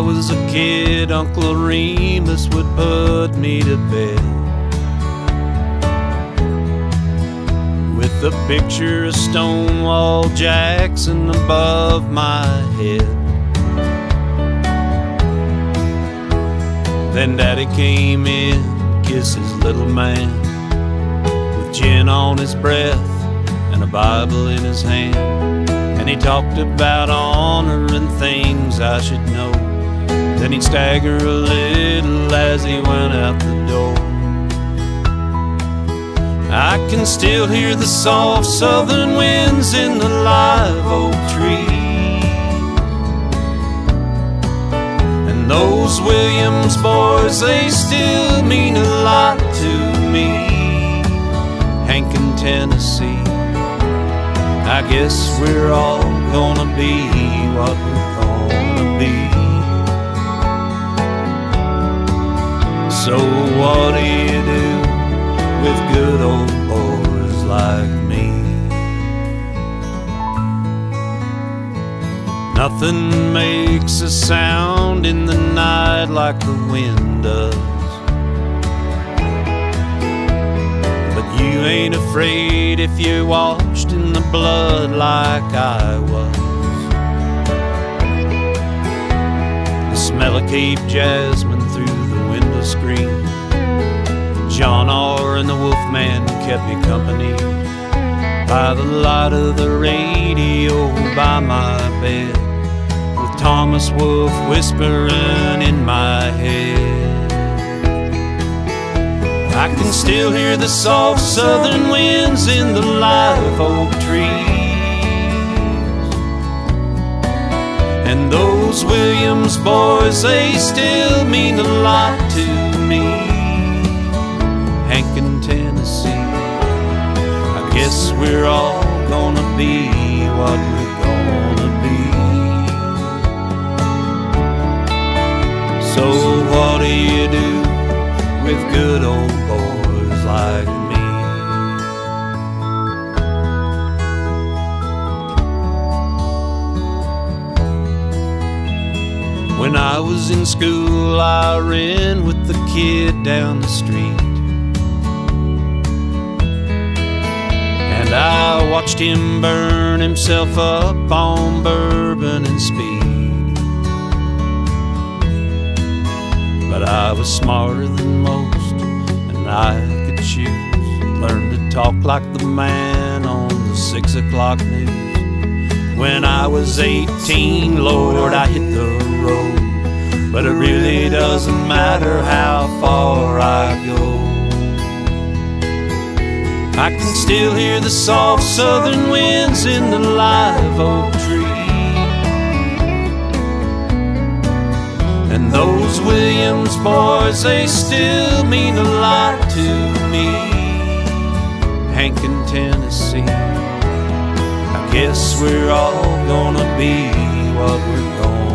I was a kid, Uncle Remus would put me to bed with a picture of Stonewall Jackson above my head. Then Daddy came in, kissed his little man, with gin on his breath and a Bible in his hand. And he talked about honor and things I should know. Then he'd stagger a little as he went out the door. I can still hear the soft southern winds in the live oak tree. And those Williams boys, they still mean a lot to me. Hank in Tennessee, I guess we're all gonna be what we're gonna be. Old like me? Nothing makes a sound in the night like the wind does. But you ain't afraid if you're washed in the blood like I was. The smell of Cape Jasmine through the window screen. John R. and the Wolfman kept me company by the light of the radio by my bed. with Thomas Wolfe whispering in my head. I can still hear the soft southern winds in the live oak trees. And those Williams boys, they still mean a lot we're all gonna be what we're gonna be. So what do you do with good old boys like me? When I was in school, I ran with the kid down the street. And I watched him burn himself up on bourbon and speed. But I was smarter than most, and I could choose. Learned to talk like the man on the six o'clock news. When I was 18, Lord, I hit the road. But it really doesn't matter how far I go. I can still hear the soft southern winds in the live oak tree. And those Williams boys, they still mean a lot to me. Hank in Tennessee, I guess we're all gonna be what we're gonna